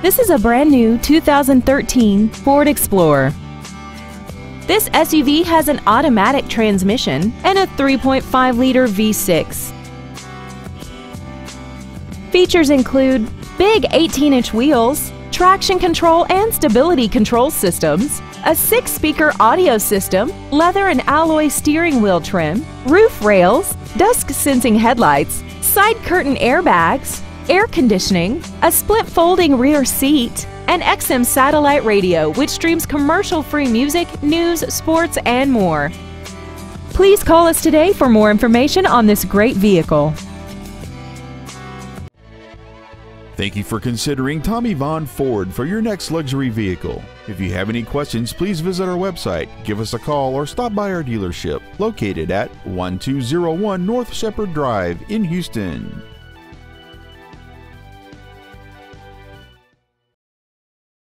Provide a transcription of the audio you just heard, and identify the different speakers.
Speaker 1: This is a brand new 2013 Ford Explorer. This SUV has an automatic transmission and a 3.5-liter V6. Features include big 18-inch wheels, traction control and stability control systems, a six-speaker audio system, leather and alloy steering wheel trim, roof rails, dusk-sensing headlights, side curtain airbags, air conditioning, a split folding rear seat, and XM satellite radio, which streams commercial free music, news, sports, and more. Please call us today for more information on this great vehicle.
Speaker 2: Thank you for considering Tommie Vaughn Ford for your next luxury vehicle. If you have any questions, please visit our website, give us a call, or stop by our dealership located at 1201 North Shepherd Drive in Houston.